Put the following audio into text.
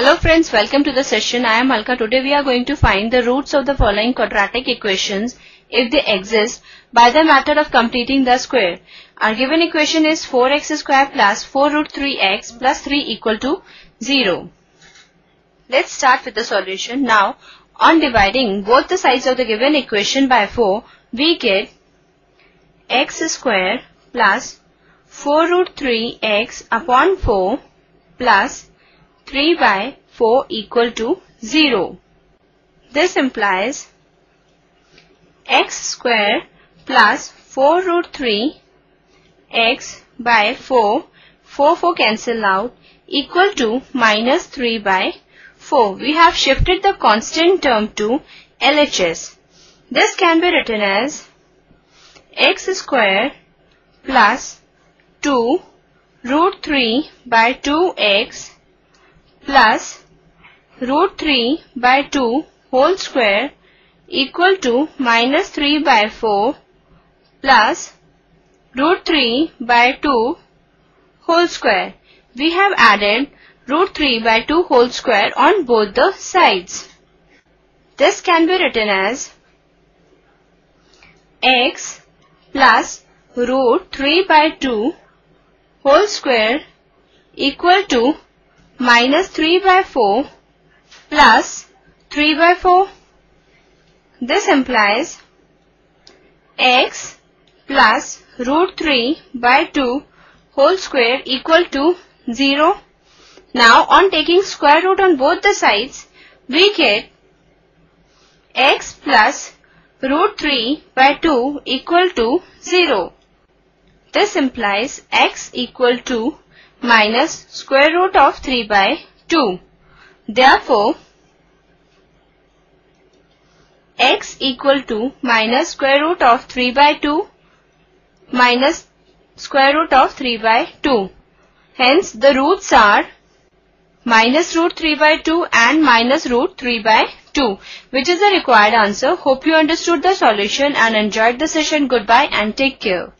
Hello friends, welcome to the session. I am Alka. Today we are going to find the roots of the following quadratic equations if they exist by the method of completing the square. Our given equation is 4x square plus 4 root 3x plus 3 equal to 0. Let's start with the solution. Now, on dividing both the sides of the given equation by 4, we get x square plus 4 root 3x upon 4 plus 3 by 4 equal to 0. This implies x square plus 4 root 3 x by 4, 4 4 cancel out equal to minus 3 by 4. We have shifted the constant term to LHS. This can be written as x square plus 2 root 3 by 2x plus root 3 by 2 whole square equal to minus 3 by 4 plus root 3 by 2 whole square. We have added root 3 by 2 whole square on both the sides. This can be written as x plus root 3 by 2 whole square equal to minus 3 by 4 plus 3 by 4. This implies x plus root 3 by 2 whole square equal to 0. Now on taking square root on both the sides, we get x plus root 3 by 2 equal to 0. This implies x equal to minus square root of 3 by 2. Therefore, x equal to minus square root of 3 by 2 minus square root of 3 by 2. Hence, the roots are minus root 3 by 2 and minus root 3 by 2 which is the required answer. Hope you understood the solution and enjoyed the session. Goodbye and take care.